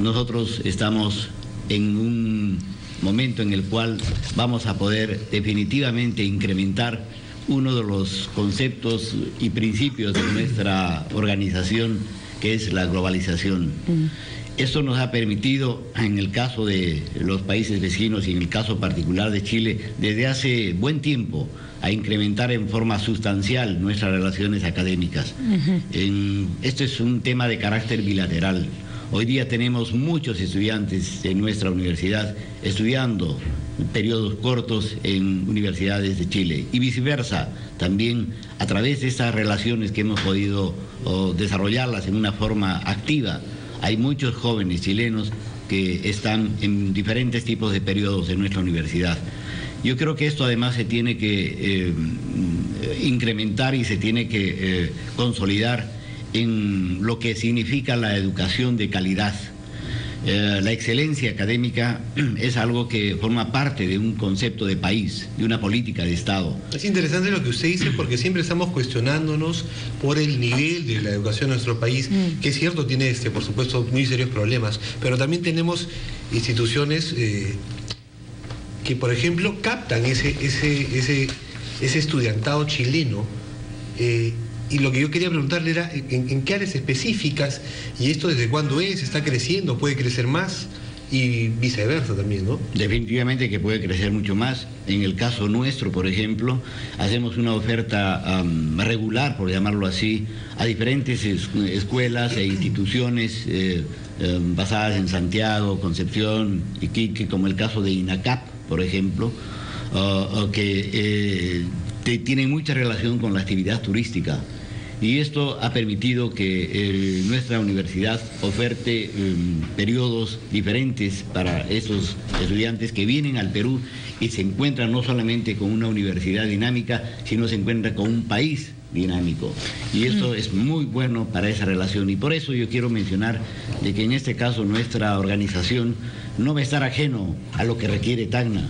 nosotros estamos en un momento en el cual vamos a poder definitivamente incrementar uno de los conceptos y principios de nuestra organización, que es la globalización. Esto nos ha permitido, en el caso de los países vecinos y en el caso particular de Chile, desde hace buen tiempo, a incrementar en forma sustancial nuestras relaciones académicas. esto es un tema de carácter bilateral. Hoy día tenemos muchos estudiantes en nuestra universidad estudiando periodos cortos en universidades de Chile y viceversa, también a través de estas relaciones que hemos podido desarrollarlas en una forma activa. Hay muchos jóvenes chilenos que están en diferentes tipos de periodos en nuestra universidad. Yo creo que esto además se tiene que eh, incrementar y se tiene que eh, consolidar en lo que significa la educación de calidad. Eh, la excelencia académica es algo que forma parte de un concepto de país, de una política de Estado. Es interesante lo que usted dice porque siempre estamos cuestionándonos por el nivel de la educación en nuestro país, mm. que es cierto, tiene este, por supuesto muy serios problemas, pero también tenemos instituciones eh, que, por ejemplo, captan ese, ese, ese, ese estudiantado chileno. Eh, y lo que yo quería preguntarle era en, qué áreas específicas y esto desde cuándo es, está creciendo, puede crecer más y viceversa también, ¿no? Definitivamente que puede crecer mucho más. En el caso nuestro, por ejemplo, hacemos una oferta regular, por llamarlo así, a diferentes escuelas e instituciones eh, em, basadas en Santiago, Concepción, Iquique, como el caso de INACAP, por ejemplo, que eh, tienen mucha relación con la actividad turística y esto ha permitido que eh, nuestra universidad oferte em, periodos diferentes para esos estudiantes que vienen al Perú y se encuentran no solamente con una universidad dinámica, sino se encuentran con un país dinámico. Y esto es muy bueno para esa relación. Y por eso yo quiero mencionar de que en este caso nuestra organización no va a estar ajeno a lo que requiere Tacna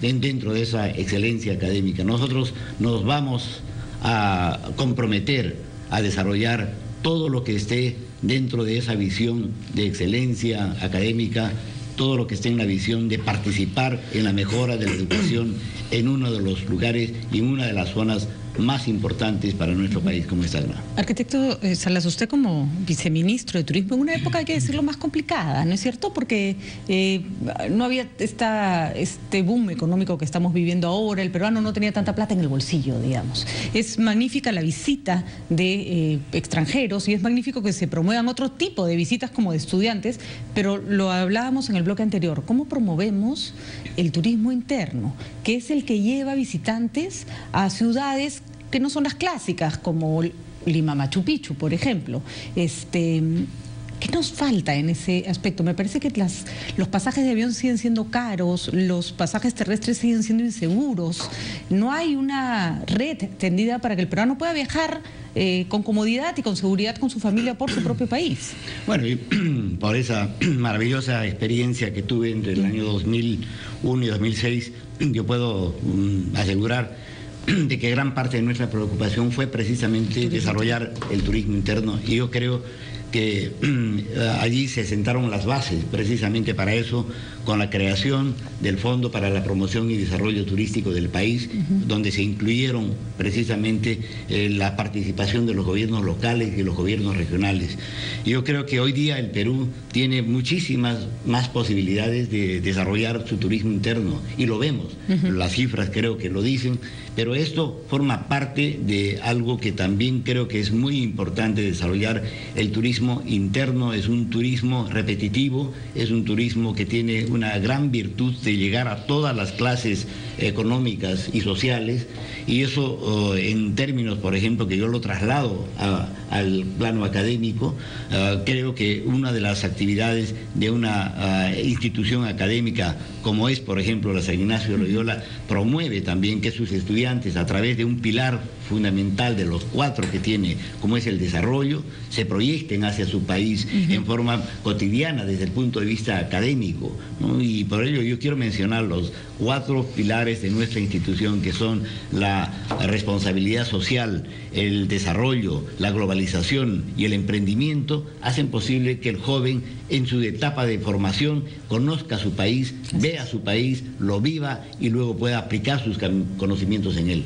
dentro de esa excelencia académica. Nosotros nos vamos a comprometer a desarrollar todo lo que esté dentro de esa visión de excelencia académica, todo lo que esté en la visión de participar en la mejora de la educación en uno de los lugares y en una de las zonas más importantes para nuestro país como esta. Arquitecto eh, Salas, usted como viceministro de Turismo, en una época hay que decirlo más complicada, ¿no es cierto? Porque eh, no había esta, este boom económico que estamos viviendo ahora, el peruano no tenía tanta plata en el bolsillo, digamos. Es magnífica la visita de eh, extranjeros y es magnífico que se promuevan otro tipo de visitas como de estudiantes, pero lo hablábamos en el bloque anterior, ¿cómo promovemos el turismo interno, que es el que lleva visitantes a ciudades que no son las clásicas, como Lima Machu Picchu, por ejemplo. Este, ¿Qué nos falta en ese aspecto? Me parece que las, los pasajes de avión siguen siendo caros, los pasajes terrestres siguen siendo inseguros, no hay una red tendida para que el peruano pueda viajar eh, con comodidad y con seguridad con su familia por su propio país. Bueno, y por esa maravillosa experiencia que tuve entre el año 2001 y 2006, yo puedo mm, asegurar de que gran parte de nuestra preocupación fue precisamente desarrollar el turismo interno y yo creo que allí se sentaron las bases precisamente para eso, con la creación del Fondo para la Promoción y Desarrollo Turístico del país, donde se incluyeron precisamente eh, la participación de los gobiernos locales y los gobiernos regionales. Yo creo que hoy día el Perú tiene muchísimas más posibilidades de desarrollar su turismo interno y lo vemos, las cifras creo que lo dicen, pero esto forma parte de algo que también creo que es muy importante desarrollar el turismo interno es un turismo repetitivo, es un turismo que tiene una gran virtud de llegar a todas las clases económicas y sociales y eso oh, en términos, por ejemplo, que yo lo traslado al plano académico, ah, creo que una de las actividades de una ah, institución académica como es, por ejemplo, la San Ignacio Loyola, promueve también que sus estudiantes, a través de un pilar fundamental de los cuatro que tiene, como es el desarrollo, se proyecten hacia su país en forma cotidiana desde el punto de vista académico. Y por ello yo quiero mencionar los cuatro pilares de nuestra institución, que son la responsabilidad social, el desarrollo, la globalización y el emprendimiento, hacen posible que el joven en su etapa de formación conozca su país, vea su país, lo viva y luego pueda aplicar sus conocimientos en él.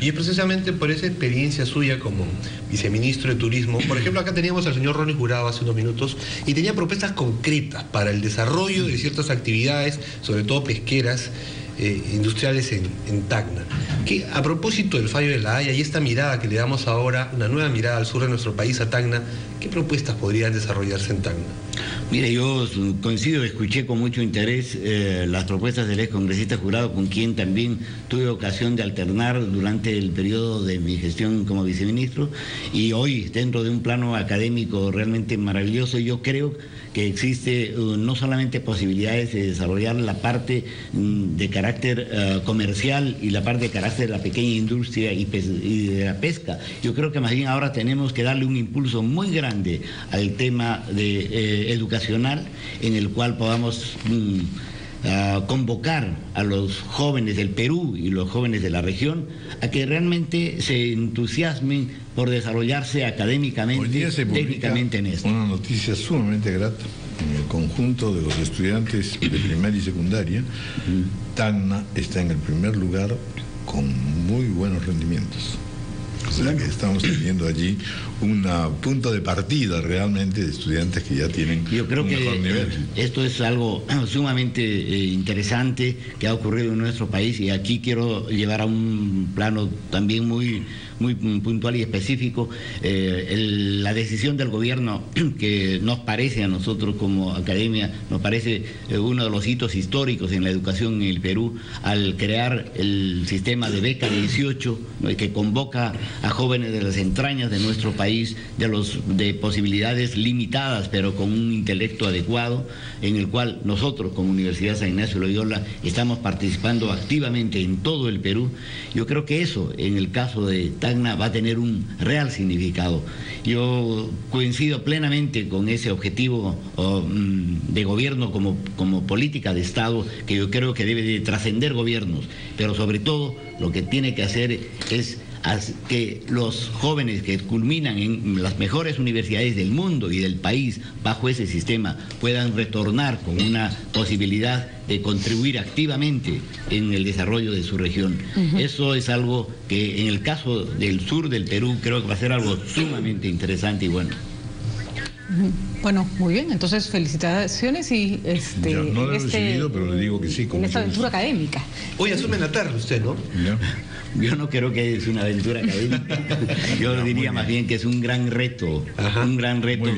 Y precisamente por esa experiencia suya como viceministro de Turismo, por ejemplo, acá teníamos al señor Ronnie Jurado hace unos minutos y tenía propuestas concretas para el desarrollo de ciertas actividades, sobre todo pesqueras, eh, industriales en, en, Tacna. Que a propósito del fallo de la Haya y esta mirada que le damos ahora, una nueva mirada al sur de nuestro país, a Tacna, ¿qué propuestas podrían desarrollarse en Tacna? Mire, yo coincido, escuché con mucho interés eh, las propuestas del ex congresista jurado, con quien también tuve ocasión de alternar durante el periodo de mi gestión como viceministro, y hoy dentro de un plano académico realmente maravilloso, yo creo que existe uh, no solamente posibilidades de desarrollar la parte mm, de carácter uh, comercial y la parte de carácter de la pequeña industria y, de la pesca. Yo creo que más bien ahora tenemos que darle un impulso muy grande al tema de eh, educacional en el cual podamos... Mm, uh, convocar a los jóvenes del Perú y los jóvenes de la región a que realmente se entusiasmen por desarrollarse académicamente, técnicamente en esto. Una noticia sumamente grata en el conjunto de los estudiantes de primaria y secundaria, Tacna está en el primer lugar con muy buenos rendimientos. O sea que estamos teniendo allí un punto de partida realmente de estudiantes que ya tienen Yo creo que Esto es algo sumamente eh, interesante que ha ocurrido en nuestro país y aquí quiero llevar a un plano también muy muy puntual y específico, eh, la decisión del gobierno que nos parece a nosotros como academia, nos parece eh, uno de los hitos históricos en la educación en el Perú, al crear el sistema de beca 18, que convoca a jóvenes de las entrañas de nuestro país, de, los, de posibilidades limitadas, pero con un intelecto adecuado, en el cual nosotros como Universidad San Ignacio Loyola estamos participando activamente en todo el Perú. Yo creo que eso, en el caso de va a tener un real significado. Yo coincido plenamente con ese objetivo mm, de gobierno como, como política de Estado que yo creo que debe de trascender gobiernos, pero sobre todo lo que tiene que hacer es que los jóvenes que culminan en las mejores universidades del mundo y del país bajo ese sistema puedan retornar con una posibilidad de contribuir activamente en el desarrollo de su región. Eso es algo que en el caso del sur del Perú creo que va a ser algo sumamente interesante y bueno. Bueno, muy bien, entonces felicitaciones y este. no lo he este, recibido, pero le digo que sí. En esta aventura académica. Hoy asume la tarde usted, ¿no? Yo no creo que es una aventura académica. Yo diría más bien que es un gran reto, un gran reto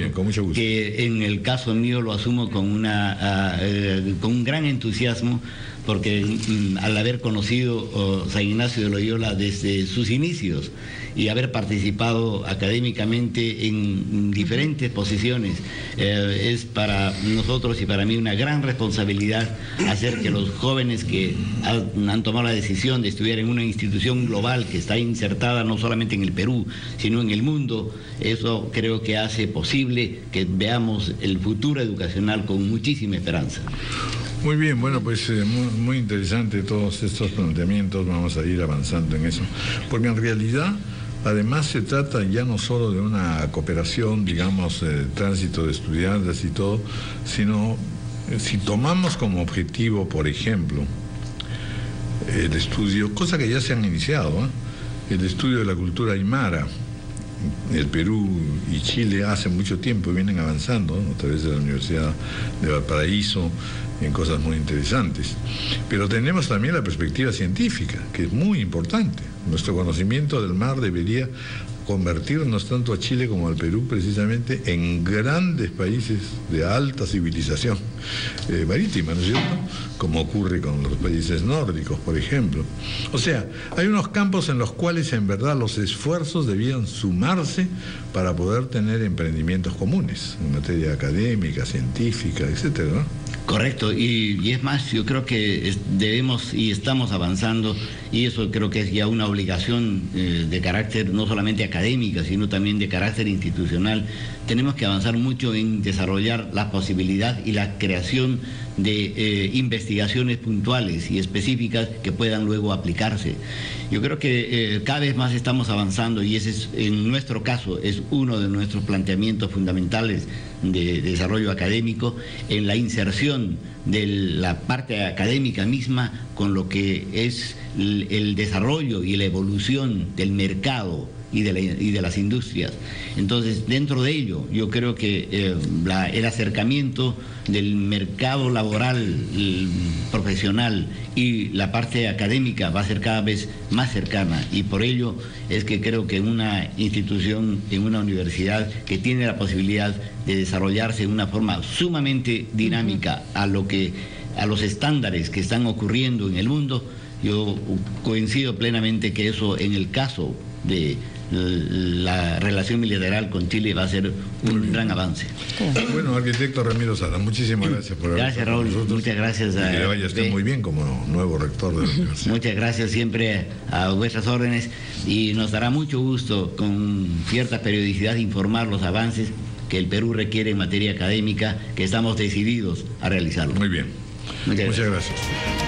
que en el caso mío lo asumo con una ah, eh, con un gran entusiasmo porque mm, al haber conocido oh, San Ignacio de Loyola desde sus inicios y haber participado académicamente en diferentes posiciones, eh, es para nosotros y para mí una gran responsabilidad hacer que los jóvenes que han, tomado la decisión de estudiar en una institución global que está insertada no solamente en el Perú, sino en el mundo, eso creo que hace posible que veamos el futuro educacional con muchísima esperanza. Muy bien, bueno, pues eh, muy, interesante todos estos planteamientos, vamos a ir avanzando en eso, porque en realidad además se trata ya no solo de una cooperación, digamos, de tránsito de estudiantes y todo, sino eh, si tomamos como objetivo, por ejemplo, el estudio, cosa que ya se han iniciado, ¿eh? el estudio de la cultura aymara, el Perú y Chile hace mucho tiempo vienen avanzando a través de la Universidad de Valparaíso en cosas muy interesantes. Pero tenemos también la perspectiva científica, que es muy importante. Nuestro conocimiento del mar debería convertirnos tanto a Chile como al Perú precisamente en grandes países de alta civilización eh, marítima, ¿no es cierto? Como ocurre con los países nórdicos, por ejemplo. O sea, hay unos campos en los cuales en verdad los esfuerzos debían sumarse para poder tener emprendimientos comunes en materia académica, científica, etcétera. Correcto, y, es más, yo creo que debemos y estamos avanzando, y eso creo que es ya una obligación eh, de carácter no solamente académica, sino también de carácter institucional. Tenemos que avanzar mucho en desarrollar la posibilidad y la creación de eh, investigaciones puntuales y específicas que puedan luego aplicarse. Yo creo que eh, cada vez más estamos avanzando y ese es, en nuestro caso es uno de nuestros planteamientos fundamentales de desarrollo académico en la inserción de la parte académica misma con lo que es el desarrollo y la evolución del mercado y de, las industrias. Entonces, dentro de ello, yo creo que eh, el acercamiento del mercado laboral profesional y la parte académica va a ser cada vez más cercana y por ello es que creo que una institución, en una universidad que tiene la posibilidad de desarrollarse de una forma sumamente dinámica a lo que a los estándares que están ocurriendo en el mundo, yo coincido plenamente que eso en el caso de la relación bilateral con Chile va a ser un gran avance. Bueno, arquitecto Ramiro Sada, muchísimas gracias por haber Gracias, Raúl. Muchas gracias. A, que vaya usted muy bien como nuevo rector de la universidad. Muchas gracias siempre a vuestras órdenes y nos dará mucho gusto con cierta periodicidad informar los avances que el Perú requiere en materia académica, que estamos decididos a realizarlo. Muy bien. Muchas gracias.